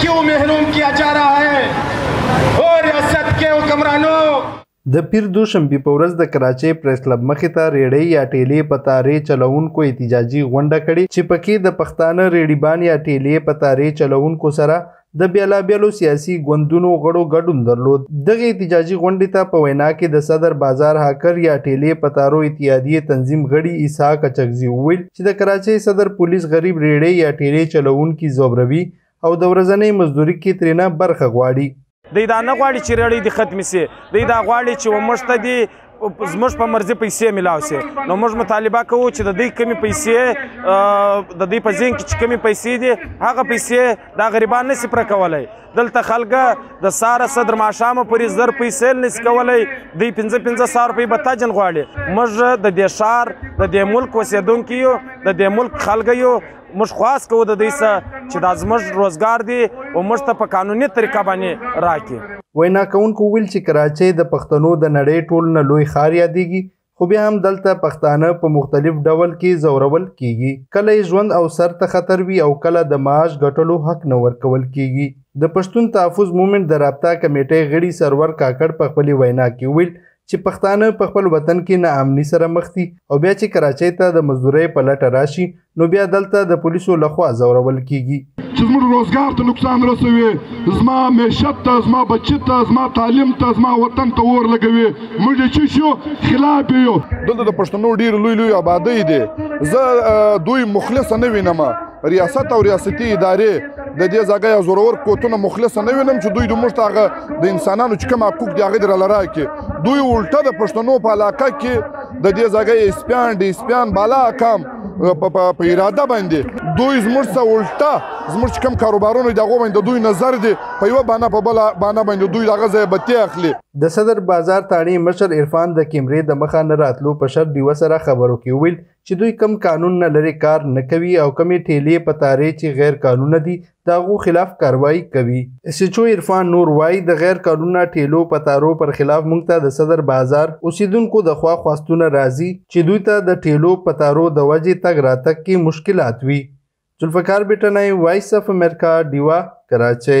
کیوں محروم کیا جا رہا ہے او ریاست کے حکمرانوں د پیر دوشنبې په ورځ د کراچۍ پریس کلب مخې ته ریړۍ یا ټیلې په تارې چلوونکو احتجاجي غونډه کړې چې پکې د پښتانه ریړیبان یا ټیلې په تارې چلوونکو سره د بیلابیلو سیاسي ګوندونو غړو ګډون درلود دغه احتجاجي غونډې ته په وینا کې د صدر بازار هاکر یا ټیلې په تارو اتحادیې تنظیم غړي اسحاق اچکزي وویل چې د کراچۍ صدر پولیس غریب ریړې یا ټیرې چلوونکي ځوروي او د ورځنۍ مزدوري کې ترېنه برخه غواړي. دی دا نه غواړي چې ریړۍ دې ختمې شي، دی دا غواړي چې و موږ ته دې زموږ په مرضي پیسې ملاو شي، نو موږ مطالبه کوو چې د دوی کومې پیسې د دوی په ذهن کې چې کومې پیسې دي هغه پیسې دا غریبان نسی پر کولای دلته خلګه د سار صدر ماشامه پرې زر پیسې نس کولای دی 15 15 سار په بتاجن غواړي موږ د دې شار د دې ملک وسیدونکو یو د دې ملک خلګه یو موږ خواس کوو د دې سره چې د ازمج روزګار دی او موږ ته په قانوني طریقه باندې راکې وینا کوونکو ویل چې کراچۍ د پښتنو د نړۍ ټول نه لوی ښار یادېږي خو بیا هم دلته پښتانه په مختلف ډول کې ځورول کیږي کله یې ژوند او سر ته خطر وي او کله د معاش ګټلو حق نه ورکول کیږي د پښتون تحفظ مومنټ د رابطه کمیټې غړي سرور کاکړ په خپلې وینا کې ویل چې پښتانه په خپل وطن کې نا امني سره مخ دي او بیا چې کراچۍ ته د مزدورۍ په لټه راشي نو بیا دلته د پولیسو لخوا ځورول کیږي چې زموږ روزګار ته نقصان رسوي زما معیشت ته زما بچی ته زما تعلیم ته زما وطن ته اور لګوي موږ چې شو خلاف یو دلته د پښتنو ډیر لوی لوی آبادی دي زه دوی مخلص نه وینم ریاست او ریاستي ادارې د دې ځای یا زورور کوتونه مخلص نه وینم چې دوی د موږ تاغه د انسانانو چې کوم حقوق دی هغه درل راکې دوی الټه د پښتنو په علاقه کې د دې ځای اسپیان ډي اسپیان بالا کم په اراده باندې دوی زموږ څخه الټا زموږ چې کوم کاروبارونه دي هغه باندې دوی نظر دي په یو باندې په بل باندې باندې دوی دغه ځای بتی اخلي د صدر بازار تاڼې مشر عرفان د کیمرې د مخه نه راتلو په شرط دیو سره خبرو کې ویل چې دوی کم قانون نه لري کار نه کوي او کمې ټیلې په تارې چې غیر قانونه دي د هغو خلاف کاروایی کوي اس ایچ او عرفان نور وایي د غیر قانونه ټیلو پتارو پر خلاف موږ ته د صدر بازار اوسیدونکو د خوا خواستونه راځي چې دوی ته د ټیلو پتارو د وجې تګ راتګ کې مشکلات وي ذوالفقار بټنی وایس اف امریکا ډیوه کراچۍ